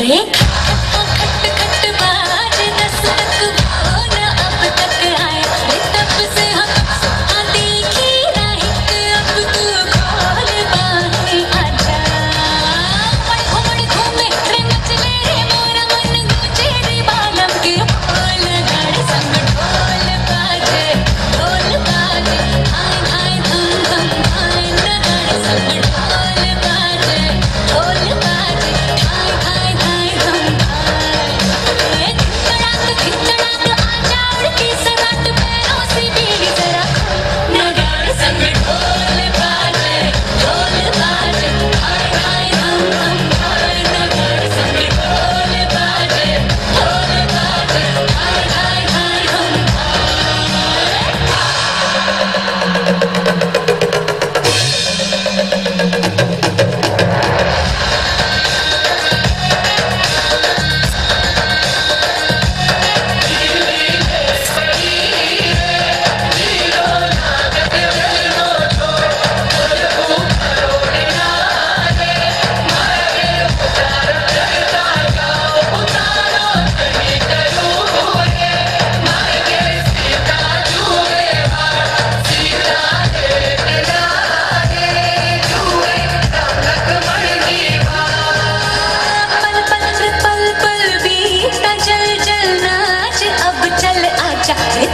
Rick? muchacha.